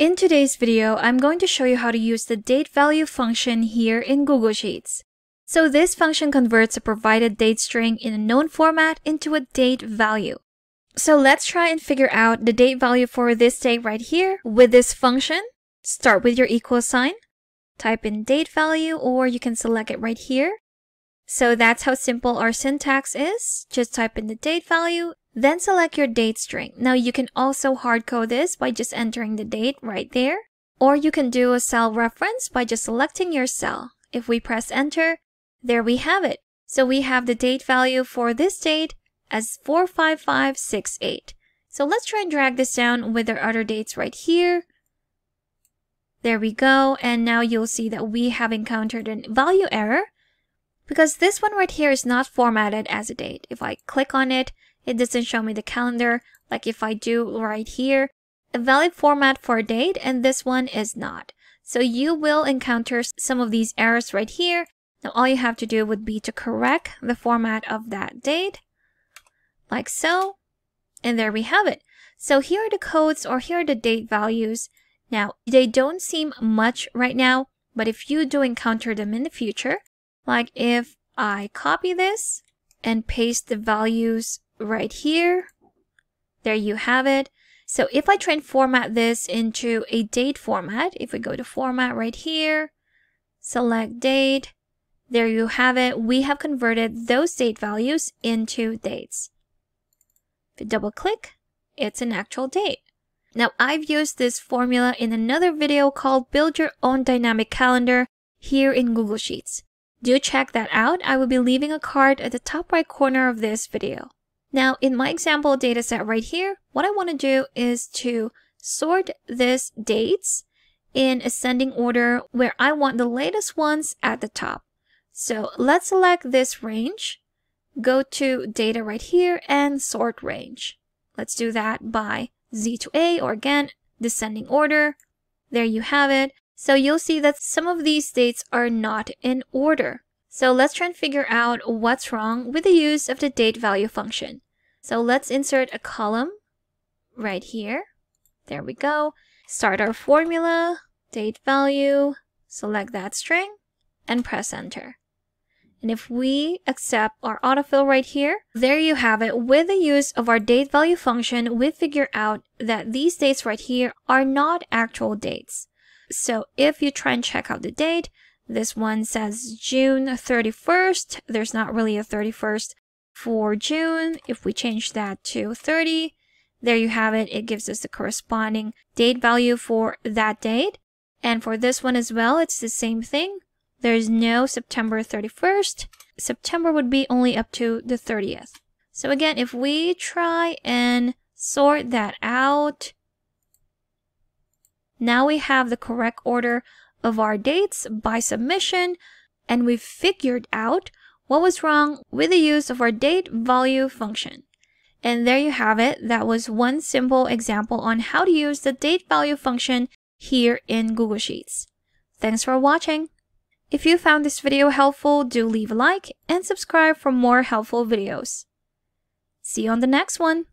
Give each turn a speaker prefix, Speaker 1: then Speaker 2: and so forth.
Speaker 1: In today's video, I'm going to show you how to use the date value function here in Google Sheets. So this function converts a provided date string in a known format into a date value. So let's try and figure out the date value for this date right here with this function. Start with your equal sign, type in date value, or you can select it right here. So that's how simple our syntax is. Just type in the date value then select your date string. Now you can also hard code this by just entering the date right there. Or you can do a cell reference by just selecting your cell. If we press enter, there we have it. So we have the date value for this date as 45568. So let's try and drag this down with our other dates right here. There we go. And now you'll see that we have encountered a value error because this one right here is not formatted as a date. If I click on it, it doesn't show me the calendar like if I do right here. A valid format for a date and this one is not. So you will encounter some of these errors right here. Now all you have to do would be to correct the format of that date like so. And there we have it. So here are the codes or here are the date values. Now they don't seem much right now, but if you do encounter them in the future, like if I copy this and paste the values right here. There you have it. So if I try and format this into a date format, if we go to format right here, select date, there you have it. We have converted those date values into dates. If you double click, it's an actual date. Now I've used this formula in another video called Build Your Own Dynamic Calendar here in Google Sheets. Do check that out. I will be leaving a card at the top right corner of this video. Now, in my example dataset right here, what I want to do is to sort this dates in ascending order where I want the latest ones at the top. So let's select this range, go to data right here and sort range. Let's do that by Z to A or again, descending order. There you have it. So you'll see that some of these dates are not in order. So let's try and figure out what's wrong with the use of the date value function. So let's insert a column right here. There we go. Start our formula, date value, select that string, and press enter. And if we accept our autofill right here, there you have it. With the use of our date value function, we figure out that these dates right here are not actual dates. So if you try and check out the date, this one says June 31st. There's not really a 31st for June. If we change that to 30, there you have it. It gives us the corresponding date value for that date. And for this one as well, it's the same thing. There's no September 31st. September would be only up to the 30th. So again, if we try and sort that out, now we have the correct order of our dates by submission and we've figured out what was wrong with the use of our date value function. And there you have it. That was one simple example on how to use the date value function here in Google Sheets. Thanks for watching. If you found this video helpful, do leave a like and subscribe for more helpful videos. See you on the next one.